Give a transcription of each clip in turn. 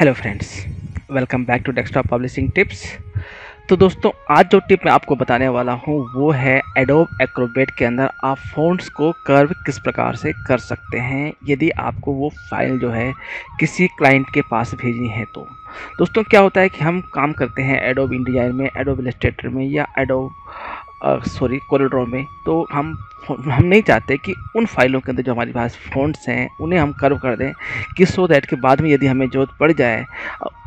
Hello friends, welcome back to desktop publishing tips. तो दोस्तों, आज जो टिप मैं आपको बताने वाला हूँ, वो है एडोब एक्रोबेट के अंदर आप फ़ॉन्ट्स को कर्व किस प्रकार से कर सकते हैं, यदि आपको वो फ़ाइल जो है किसी क्लाइंट के पास भेजनी है तो। दोस्तों, क्या होता है कि हम काम करते हैं एडोब इंडिजाइन में एडोब इलस्ट्रेटर में या एडोब सॉरी कोरिडोर में तो हम हम नहीं चाहते कि उन फाइलों के अंदर जो हमारे पास फ़ॉन्ट्स हैं, उन्हें हम कर्व कर दें, कि सो दैट के बाद में यदि हमें ज़रूरत पड़ जाए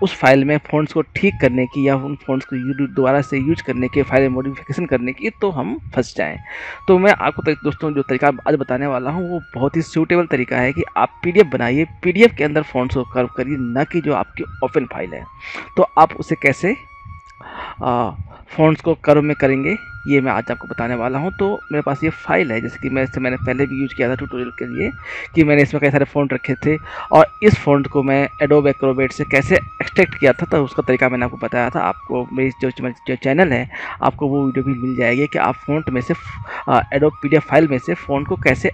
उस फ़ाइल में फ़ॉन्ट्स को ठीक करने की या उन फ़ॉन्ट्स को दोबारा से यूज़ करने के फ़ाइल मॉडिफिकेशन करने की तो हम फंस जाएँ। तो मैं आपको दोस्तों, जो तरीका आज बताने वाला हूँ, वो बहुत ही सूटेबल तरीका है कि आप पीडीएफ बनाइए पीडीएफ के अंदर फ़ॉन्ट्स को कर्व करिए, न कि जो आपकी ओपन फ़ाइल है। तो आप उसे कैसे फ़ॉन्ट्स को कर्व में करेंगे, ये मैं आज आपको बताने वाला हूँ। तो मेरे पास ये फ़ाइल है, जैसे कि मैं इससे मैंने पहले भी यूज़ किया था ट्यूटोरियल के लिए, कि मैंने इसमें कई सारे फ़ॉन्ट रखे थे, और इस फ़ॉन्ट को मैं एडोब एक्रोबेट से कैसे एक्सट्रैक्ट किया था तो उसका तरीका मैंने आपको बताया था। आपको मेरी जो जो चैनल है, आपको वो वीडियो भी मिल जाएगी कि आप फ़ॉन्ट में से एडोब पी फ़ाइल में से फ़ॉन्ट को कैसे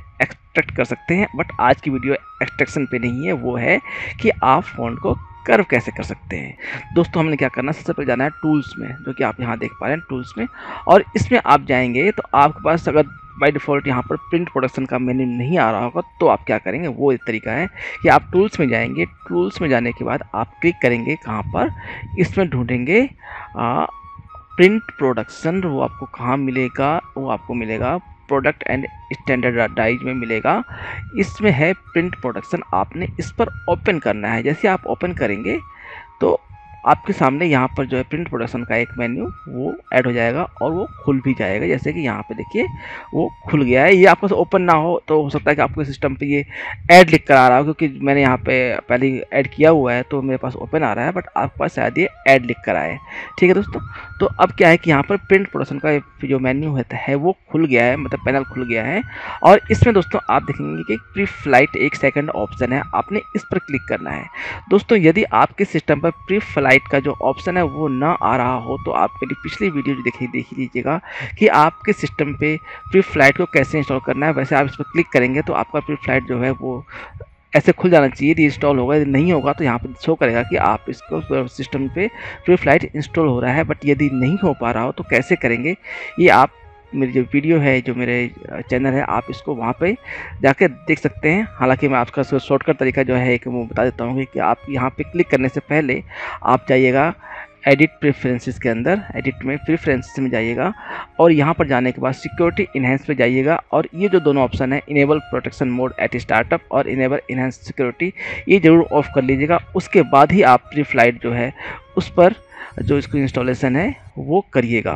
एक्सट्रैक्ट कर सकते हैं बट आज की वीडियो एक्सट्रैक्शन पे नहीं है, वो है कि आप फ़ॉन्ट को कर्व कैसे कर सकते हैं। दोस्तों, हमने क्या करना सबसे पहले जाना है टूल्स में, जो कि आप यहाँ देख पा रहे हैं टूल्स में, और इसमें आप जाएँगे तो आपके पास अगर बाई डिफ़ॉल्ट यहाँ पर प्रिंट प्रोडक्शन का मेन्यू नहीं आ रहा होगा तो आप क्या करेंगे? वो एक तरीका है कि आप टूल्स में जाएँगे। टूल्स में जाने के बाद आप क्लिक करेंगे कहाँ पर? इसमें ढूंढेंगे प्रिंट प्रोडक्शन वो आपको कहाँ मिलेगा? वो आपको मिलेगा प्रोडक्ट एंड स्टैंडर्डाइज में मिलेगा। इसमें है प्रिंट प्रोडक्शन। आपने इस पर ओपन करना है। जैसे आप ओपन करेंगे तो आपके सामने यहाँ पर जो है प्रिंट प्रोडक्शन का एक मेन्यू वो ऐड हो जाएगा और वो खुल भी जाएगा। जैसे कि यहाँ पे देखिए, वो खुल गया है। ये आपको ओपन ना हो तो हो सकता है कि आपके सिस्टम पे ये ऐड लिख कर आ रहा हो, क्योंकि मैंने यहाँ पे पहले ऐड किया हुआ है तो मेरे पास ओपन आ रहा है बट आपके पास शायद ये ऐड लिख कर आए। ठीक है दोस्तों? तो अब क्या है कि यहाँ पर प्रिंट प्रोडक्शन का जो मेन्यू होता है वो खुल गया है मतलब पैनल खुल गया है। और इसमें दोस्तों आप देखेंगे कि प्री फ़्लाइट एक सेकेंड ऑप्शन है, आपने इस पर क्लिक करना है। दोस्तों, यदि आपके सिस्टम पर प्री फ़्लाइट का जो ऑप्शन है वो ना आ रहा हो तो आप मेरी पिछली वीडियो जो देखिए देख लीजिएगा कि आपके सिस्टम पे प्री फ़्लाइट को कैसे इंस्टॉल करना है। वैसे आप इस पर क्लिक करेंगे तो आपका प्री फ़्लाइट जो है वो ऐसे खुल जाना चाहिए यदि इंस्टॉल होगा यदि नहीं होगा तो यहाँ पर शो करेगा कि आप इसको सिस्टम पे प्री फ़्लाइट इंस्टॉल हो रहा है बट यदि नहीं हो पा रहा हो तो कैसे करेंगे? ये आप मेरी जो वीडियो है, जो मेरे चैनल है, आप इसको वहाँ पे जाके देख सकते हैं। हालाँकि मैं आपका शॉर्टकट तरीका जो है, एक वो बता देता हूँ कि आप यहाँ पे क्लिक करने से पहले आप जाइएगा एडिट प्रेफरेंसेस के अंदर एडिट में प्रेफरेंसेस में जाइएगा और यहाँ पर जाने के बाद सिक्योरिटी इन्हेंस पे जाइएगा और ये जो दोनों ऑप्शन है enable protection mode at startup और इनेबल इन्हेंस सिक्योरिटी ये ज़रूर ऑफ़ कर लीजिएगा। उसके बाद ही आप प्री फ़्लाइट जो है, उस पर जो इसको इंस्टॉलेशन है, वो करिएगा।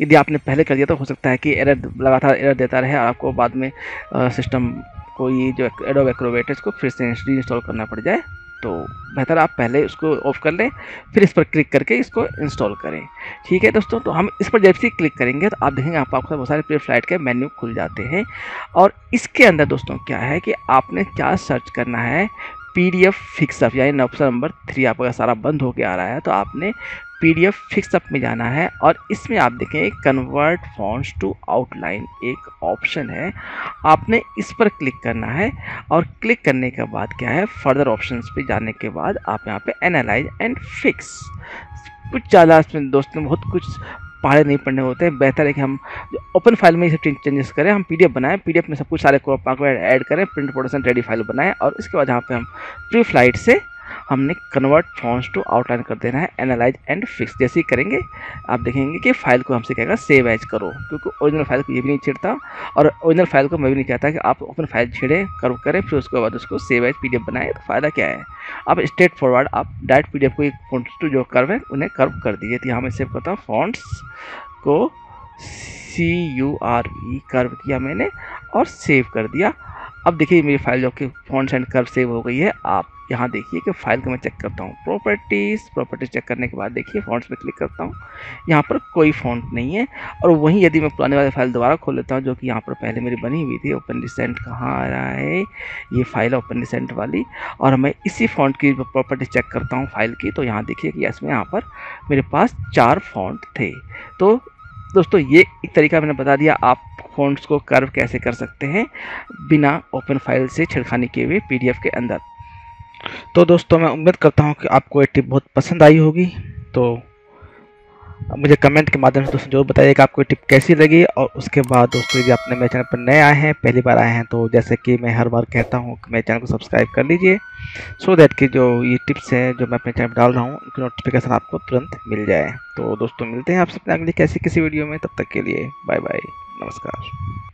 यदि आपने पहले कर दिया तो हो सकता है कि एरर लगातार एरर देता रहे और आपको बाद में सिस्टम को ये जो एडोब एक्रोवेट है, इसको फिर से री इंस्टॉल करना पड़ जाए। तो बेहतर आप पहले उसको ऑफ़ कर लें, फिर इस पर क्लिक करके इसको इंस्टॉल करें। ठीक है दोस्तों तो हम इस पर जब से क्लिक करेंगे तो आप देखेंगे आप आपको बहुत सारे प्री फ़्लाइट के मेन्यू खुल जाते हैं। और इसके अंदर दोस्तों क्या है कि आपने क्या सर्च करना है? P D F fix up यानी ऑप्शन नंबर थ्री आपका सारा बंद होकर आ रहा है तो आपने पी डी एफ़ फिक्सअप में जाना है और इसमें आप देखें कन्वर्ट फॉन्ट्स टू आउटलाइन एक ऑप्शन है। आपने इस पर क्लिक करना है और क्लिक करने के बाद क्या है? फर्दर ऑप्शंस पे जाने के बाद आप यहाँ पे एनालाइज एंड फिक्स कुछ ज़्यादा इसमें दोस्तों बहुत कुछ पहाड़े नहीं पढ़ने होते। हैं बेहतर है कि हम ओपन फ़ाइल में ये सब चेंजेस करें, हम पीडीएफ बनाएँ, पीडीएफ में सब कुछ सारे को ऐड करें प्रिंट प्रोडक्शन रेडी फ़ाइल बनाएँ और इसके बाद यहाँ पे हम प्री फ़्लाइट से हमने कन्वर्ट फॉन्ट्स टू आउटलाइन कर देना है एनालाइज एंड फिक्स जैसे ही करेंगे, आप देखेंगे कि फ़ाइल को हमसे कहेगा सेव एज करो, क्योंकि ओरिजिनल फ़ाइल को ये भी नहीं छिड़ता और ओरिजिनल फ़ाइल को मैं भी नहीं चाहता कि आप अपनी फ़ाइल छिड़े, करो, करें, फिर उसके बाद उसको सेव एज पी बनाए तो फ़ायदा क्या है? अब स्ट्रेट फॉरवर्ड आप डायरेक्ट पी को एक फॉन्ट्स टू जो कर्व है, उन्हें कर्व कर दीजिए तो यहाँ मैं सेव करता हूँ फॉन्ट्स को C U R E curve किया मैंने और सेव कर दिया। अब देखिए, मेरी फ़ाइल जो कि फॉन्ट्स एंड कर्व सेव हो गई है, आप यहाँ देखिए कि फ़ाइल को मैं चेक करता हूँ। प्रॉपर्टीज़ प्रॉपर्टीज़ चेक करने के बाद देखिए फॉन्ट्स पे क्लिक करता हूँ। यहाँ पर कोई फॉन्ट नहीं है और वहीं यदि मैं पुराने वाली फ़ाइल दोबारा खोल लेता हूँ, जो कि यहाँ पर पहले मेरी बनी हुई थी ओपन रिसेंट कहाँ आ रहा है? ये फ़ाइल ओपन रिसेंट वाली और मैं इसी फॉन्ट की प्रॉपर्टी चेक करता हूँ फ़ाइल की। तो यहाँ देखिए कि इसमें यहाँ पर मेरे पास चार फॉन्ट थे। तो दोस्तों, ये एक तरीका मैंने बता दिया, आप फॉन्ट्स को कर्व कैसे कर सकते हैं बिना ओपन फ़ाइल से छिड़खानी किए हुए पीडीएफ के अंदर। तो दोस्तों, मैं उम्मीद करता हूँ कि आपको ये टिप बहुत पसंद आई होगी। तो मुझे कमेंट के माध्यम से दोस्तों ज़रूर बताइएगा आपको ये टिप कैसी लगी और उसके बाद दोस्तों, यदि आपने मेरे चैनल पर नए आए हैं, पहली बार आए हैं तो जैसे कि मैं हर बार कहता हूँ कि मेरे चैनल को सब्सक्राइब कर लीजिए। सो दैट कि जो ये टिप्स हैं, जो मैं अपने चैनल पर डाल रहा हूँ उनकी नोटिफिकेशन आपको तुरंत मिल जाए। तो दोस्तों, मिलते हैं आपसे अपने अगली कैसी किसी वीडियो में। तब तक के लिए बाय बाय नमस्कार।